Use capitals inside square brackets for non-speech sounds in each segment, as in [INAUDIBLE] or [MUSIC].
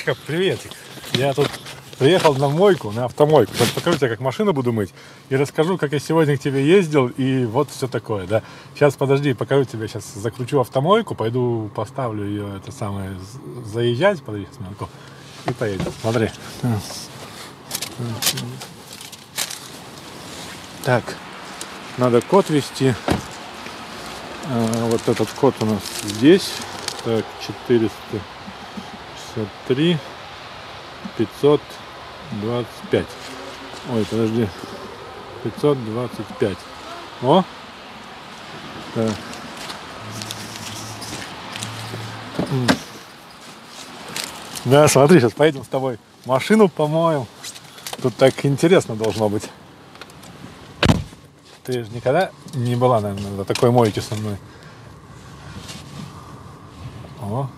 Вовочка, приветик. Я тут приехал на мойку, на автомойку. Сейчас покажу тебе, как машину буду мыть. И расскажу, как я сегодня к тебе ездил. И вот все такое, да. Сейчас, подожди, покажу тебе. Сейчас закручу автомойку. Пойду поставлю ее, это самое, заезжать. Подожди, смотри. И поедем. Смотри. Так. Надо код ввести. А, вот этот код у нас здесь. Так, 463 525. Ой, подожди. 525. О! Так. Да, смотри, сейчас поедем с тобой машину помоем. Тут так интересно должно быть. Ты же никогда не была, наверное, на такой мойке со мной. О.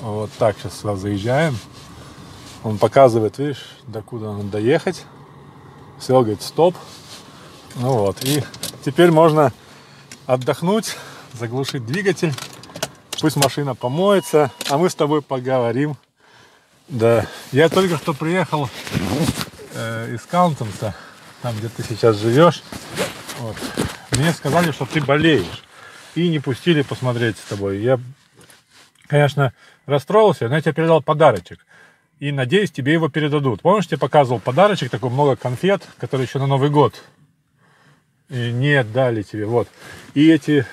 Вот так сейчас сюда заезжаем. Он показывает, видишь, докуда надо доехать. Все, говорит, стоп. Ну вот. И теперь можно отдохнуть, заглушить двигатель. Пусть машина помоется, а мы с тобой поговорим. Да, я только что приехал э, из Каунтонса, там, где ты сейчас живешь. Вот. Мне сказали, что ты болеешь. И не пустили посмотреть с тобой. Я конечно, расстроился, но я тебе передал подарочек. И надеюсь, тебе его передадут. Помнишь, я показывал подарочек, такой много конфет, которые еще на Новый год и не дали тебе. Вот. И эти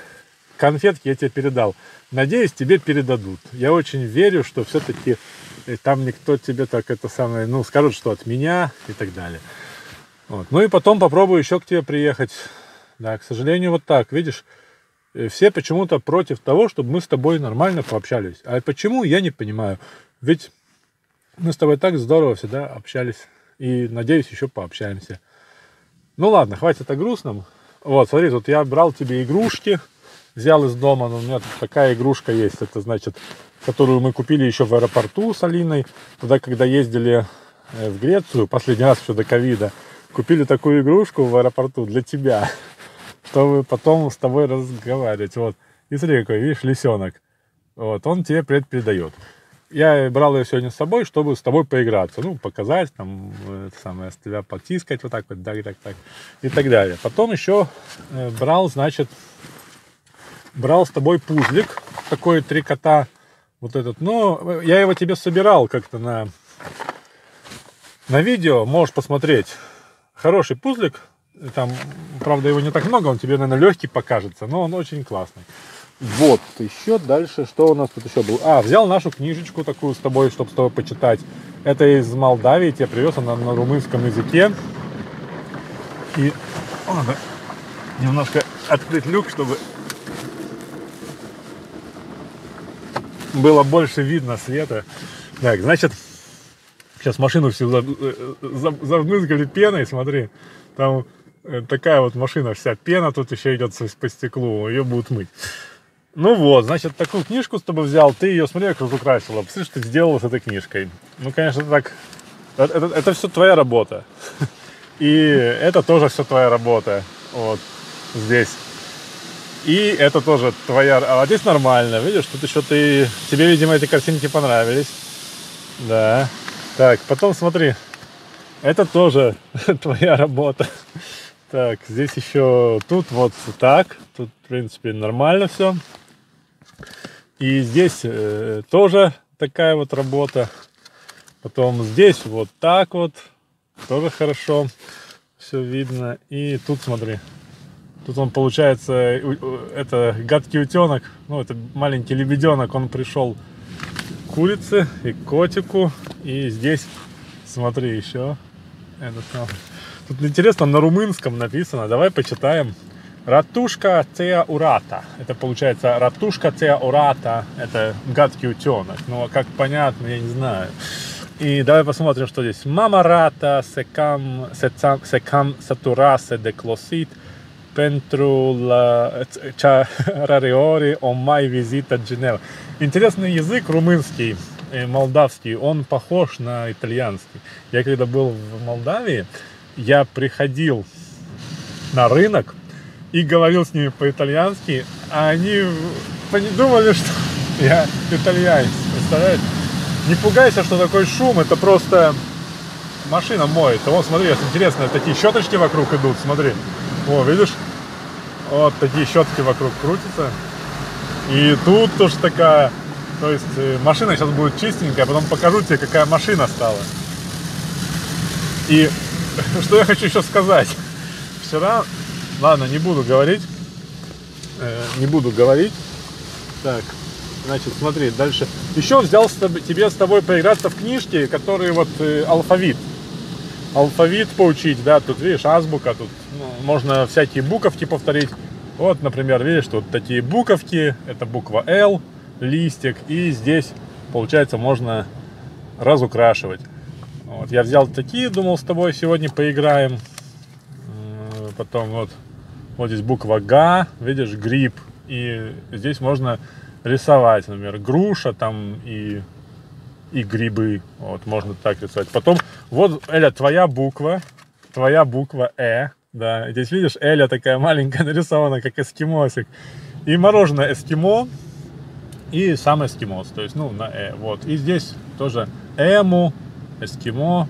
конфетки я тебе передал. Надеюсь, тебе передадут. Я очень верю, что все-таки э, там никто тебе так это самое, ну, скажут, что от меня и так далее. Вот. Ну и потом попробую еще к тебе приехать. Да, к сожалению, вот так, видишь, все почему-то против того, чтобы мы с тобой нормально пообщались. А почему, я не понимаю. Ведь мы с тобой так здорово всегда общались. И, надеюсь, еще пообщаемся. Ну ладно, хватит о грустном. Вот, смотри, тут я брал тебе игрушки, взял из дома, но у меня тут такая игрушка есть, это значит, которую мы купили еще в аэропорту с Алиной, тогда, когда ездили э, в Грецию, последний раз еще до ковида, купили такую игрушку в аэропорту для тебя чтобы потом с тобой разговаривать. Вот. И смотри, какой, видишь, лисенок. Вот, он тебе привет передает. Я брал ее сегодня с собой, чтобы с тобой поиграться. Ну, показать, там, это самое, тебя потискать вот так вот, так, так, так, и так далее. Потом еще э, брал, значит, брал с тобой пузлик, такой три кота, вот этот. Но я его тебе собирал как-то на, на видео, можешь посмотреть. Хороший пузлик, там, правда, его не так много, он тебе, наверное, легкий покажется, но он очень классный. Вот, еще дальше, что у нас тут еще был? А, взял нашу книжечку такую с тобой, чтобы с тобой почитать. Это из Молдавии, тебе привез она на румынском языке. И надо немножко открыть люк, чтобы было больше видно света. Так, значит, сейчас машину всю забрызгали пеной, смотри. Там Э, такая вот машина, вся пена тут еще идет по стеклу, ее будут мыть. Ну вот, значит, такую книжку с тобой взял, ты ее, смотри, как украсила. Представляешь, что ты сделала с этой книжкой. Ну, конечно, так, это, это, это все твоя работа. [LAUGHS] И это тоже все твоя работа. Вот, здесь. И это тоже твоя... А здесь нормально, видишь, тут еще ты... Тебе, видимо, эти картинки понравились. Да. Так, потом смотри. Это тоже [LAUGHS] твоя работа. Так, здесь еще тут вот так. Тут, в принципе, нормально все. И здесь э, тоже такая вот работа. Потом здесь вот так вот. Тоже хорошо. Все видно. И тут смотри. Тут он получается, это гадкий утенок, ну это маленький лебеденок, он пришел к курице и к котику. И здесь, смотри, еще это самое. Тут интересно, на румынском написано. Давай почитаем. Ратушка теа урата. Это получается ратушка теа урата. Это гадкий утенок. Но ну, как понятно, я не знаю. И давай посмотрим, что здесь. Мама рата секам, секам, секам сатурасе деклосит pentru la rareori o mai vizită Geneva. Интересный язык румынский, э, молдавский, он похож на итальянский. Я когда был в Молдавии, я приходил на рынок и говорил с ними по-итальянски, а они думали, [LAUGHS] что я итальянец, представляете? Не пугайся, что такой шум, это просто машина моется. Вот смотри, это интересно, такие щеточки вокруг идут, смотри. О, видишь? Вот такие щетки вокруг крутятся. И тут тоже такая, то есть э, машина сейчас будет чистенькая, а потом покажу тебе, какая машина стала. И [LAUGHS] что я хочу еще сказать. Вчера, ладно, не буду говорить, э, не буду говорить. Так, значит, смотри, дальше. Еще взял с тобой, тебе с тобой поиграться в книжки, которые вот э, алфавит. Алфавит поучить, да, тут видишь, азбука, тут ну, можно всякие буковки повторить. Вот, например, видишь, тут такие буковки, это буква L, листик, и здесь, получается, можно разукрашивать. Вот, я взял такие, думал, с тобой сегодня поиграем. Потом вот, вот здесь буква Г, видишь, гриб, и здесь можно рисовать, например, груша там и, и грибы, вот, можно так рисовать. Потом, вот, Эля, твоя буква, твоя буква Э, да, здесь видишь, Эля такая маленькая [LAUGHS] нарисована, как эскимосик. И мороженое эскимо, и сам эскимос, то есть, ну, на Э, вот. И здесь тоже Эму, эскимо,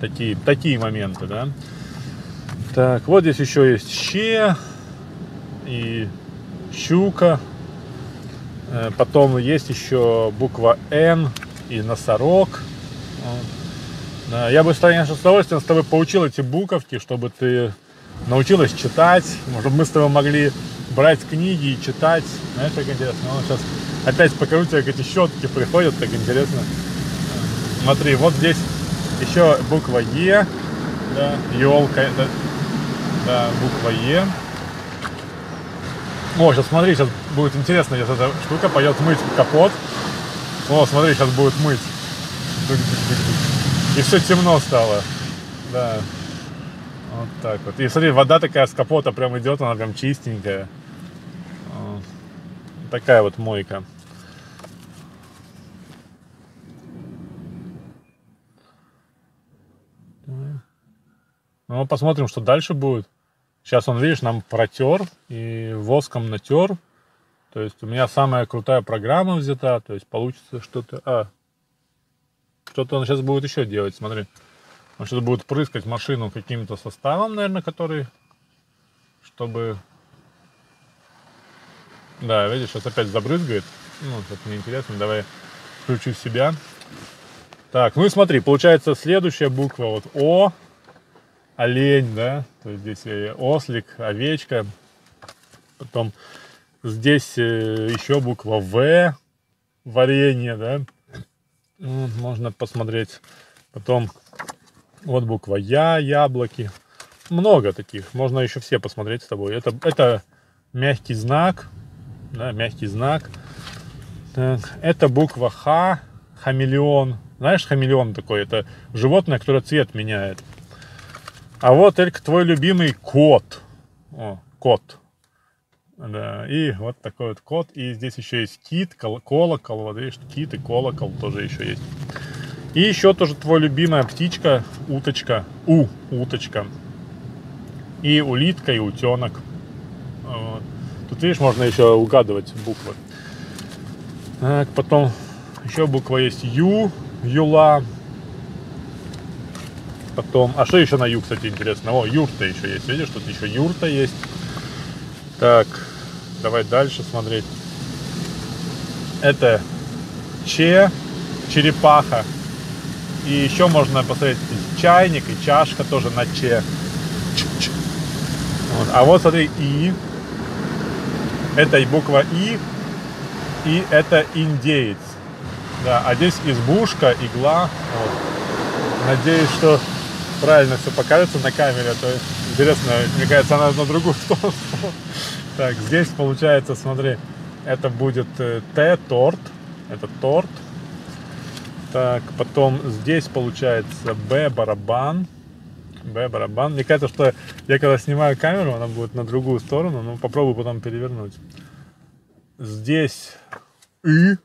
такие, такие моменты, да. Так, вот здесь еще есть ще и щука. Э, потом есть еще буква Н и носорог. Я бы, конечно, с удовольствием с тобой поучил эти буковки, чтобы ты научилась читать. Может, мы с тобой могли брать книги и читать. Знаешь, как интересно. Ну, сейчас опять покажу тебе, как эти щетки приходят, так интересно. Смотри, вот здесь еще буква Е. Да, елка, это, да, буква Е. О, сейчас смотри, сейчас будет интересно, если эта штука пойдет мыть капот. О, смотри, сейчас будет мыть. И все темно стало. Да. Вот так вот. И смотри, вода такая с капота прям идет, она прям чистенькая. Вот. Такая вот мойка. Ну, посмотрим, что дальше будет. Сейчас он, видишь, нам протер и воском натер. То есть у меня самая крутая программа взята. То есть получится что-то... А, что-то он сейчас будет еще делать, смотри. Он что-то будет прыскать машину каким-то составом, наверное, который... Чтобы... Да, видишь, сейчас опять забрызгает. Ну, это мне интересно. Давай включу себя. Так, ну и смотри, получается следующая буква вот О олень, да, то есть здесь ослик, овечка. Потом здесь э, еще буква В, варенье, да. Можно посмотреть. Потом вот буква Я, яблоки. Много таких. Можно еще все посмотреть с тобой. Это, это мягкий знак. Да, мягкий знак. Так, это буква Х, хамелеон. Знаешь, хамелеон такой, это животное, которое цвет меняет. А вот только твой любимый кот. О, кот. Да, и вот такой вот кот. И здесь еще есть кит, колокол. Вот видишь, кит и колокол тоже еще есть. И еще тоже твой любимая птичка, уточка. У, уточка. И улитка, и утенок. Тут, видишь, можно еще угадывать буквы. Так, потом еще буква есть Ю, Юла. Потом, а что еще на ю, кстати, интересно? О, юрта еще есть, видишь, тут еще юрта есть. Так, давай дальше смотреть. Это че, черепаха. И еще можно посмотреть чайник и чашка тоже на че. Вот. А вот смотри, и. Это и буква и. И это индеец. Да, а здесь избушка, игла. Вот. Надеюсь, что правильно все покажется на камере, то интересно, мне кажется, она на другую [LAUGHS] сторону. Так, здесь получается, смотри, это будет э, Т-торт, это торт. Так, потом здесь получается Б-барабан. Б-барабан. Мне кажется, что я когда снимаю камеру, она будет на другую сторону, но попробую потом перевернуть. Здесь И.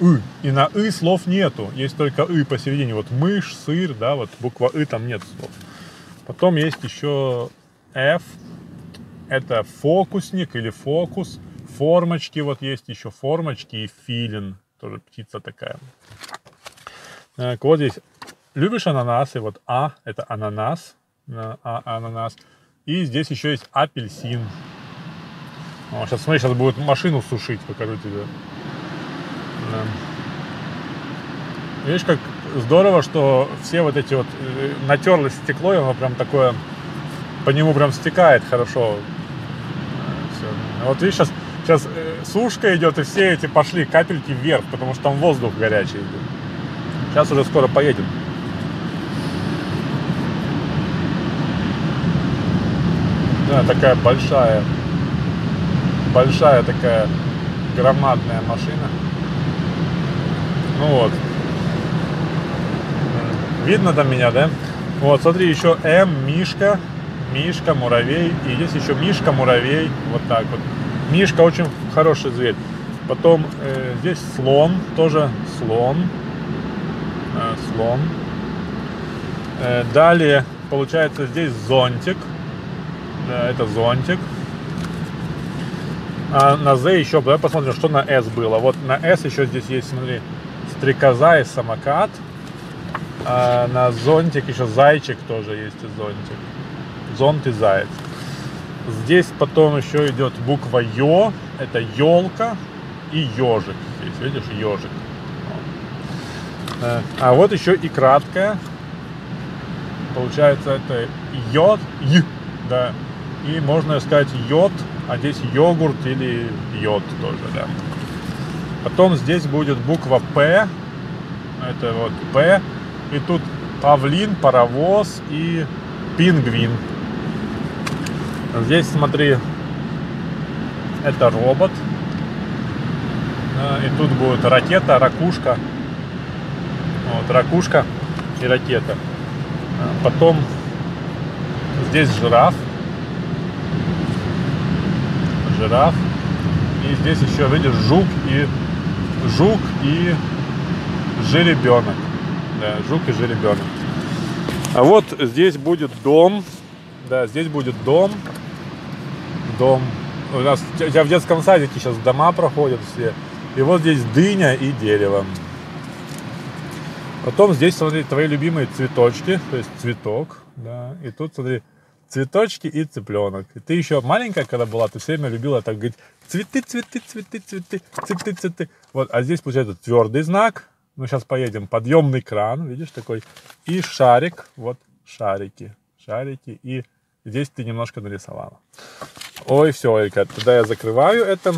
«ы». И на «ы» слов нету. Есть только «ы» посередине. Вот мышь, сыр, да, вот буква «ы» там нет слов. Потом есть еще F. Это фокусник или фокус. Формочки вот есть еще формочки и филин. Тоже птица такая. Так, вот здесь. Любишь ананасы? Вот А, это ананас. А, ананас. И здесь еще есть апельсин. О, сейчас смотри, сейчас будет машину сушить, покажу тебе. Видишь, как здорово, что все вот эти вот э, натерлось стекло, и оно прям такое, по нему прям стекает хорошо. Все. Вот видишь, сейчас, сейчас э, сушка идет, и все эти пошли капельки вверх, потому что там воздух горячий идет. Сейчас уже скоро поедем. Да, такая большая, большая такая громадная машина. Ну вот. Видно там меня, да? Вот, смотри, еще М, Мишка, Мишка, муравей. И здесь еще Мишка, муравей. Вот так вот. Мишка очень хороший зверь. Потом э, здесь слон, тоже слон. Э, слон. Э, далее, получается, здесь зонтик. Да, это зонтик. А на Z еще, давай посмотрим, что на S было. Вот на S еще здесь есть, смотри, стрекоза и самокат. А на зонтик еще зайчик тоже есть и зонтик. Зонт и заяц. Здесь потом еще идет буква Ё. Это елка и ежик. Здесь, видишь, ежик. А вот еще и краткая. Получается, это йод, й, да. И можно сказать йод, а здесь йогурт или йод тоже, да. Потом здесь будет буква П. Это вот П. И тут павлин, паровоз и пингвин. Здесь, смотри, это робот. И тут будет ракета, ракушка. Вот, ракушка и ракета. Потом здесь жираф. Жираф. И здесь еще, видишь, жук и жук и жеребенок. Да, жук и жеребенок. А вот здесь будет дом. Да, здесь будет дом. Дом. У нас я в детском садике сейчас дома проходят все. И вот здесь дыня и дерево. Потом здесь, смотри, твои любимые цветочки, то есть цветок, да, и тут, смотри, цветочки и цыпленок. И ты еще маленькая, когда была, ты все время любила так говорить, цветы, цветы, цветы, цветы, цветы, цветы. Вот, а здесь, получается, твердый знак, ну, сейчас поедем, подъемный кран, видишь, такой, и шарик, вот, шарики, шарики, и здесь ты немножко нарисовала. Ой, все, Элька, тогда я закрываю это,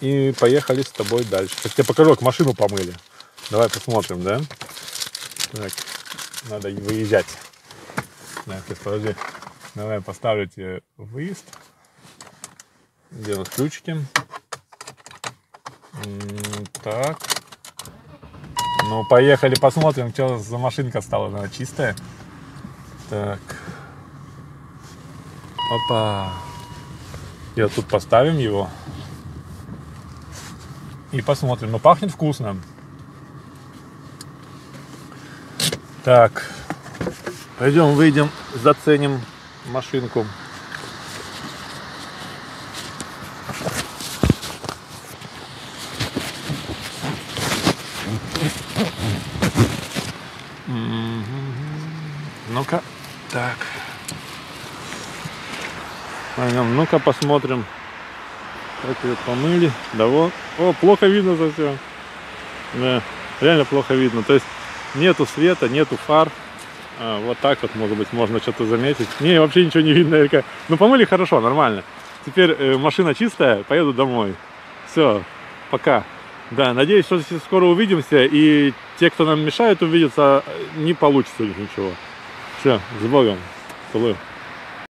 и поехали с тобой дальше. Сейчас тебе покажу, как машину помыли. Давай посмотрим, да? Так, надо выезжать. Так, подожди. Давай поставлю тебе выезд. Где ключики? Так. Ну, поехали, посмотрим, что за машинка стала. Она чистая. Так. Опа. Вот тут поставим его. И посмотрим. Ну, пахнет вкусно. Так, пойдем выйдем, заценим машинку. Ну-ка, так. Ну-ка посмотрим. Как ее помыли. Да вот. О, плохо видно совсем. Да, реально плохо видно. То есть Нету света, нету фар. А, вот так вот, может быть, можно что-то заметить. Не, вообще ничего не видно. Только... Ну, помыли хорошо, нормально. Теперь э, машина чистая, поеду домой. Все, пока. Да, надеюсь, что скоро увидимся. И те, кто нам мешает увидеться, не получится у них ничего. Все, с Богом. Целую.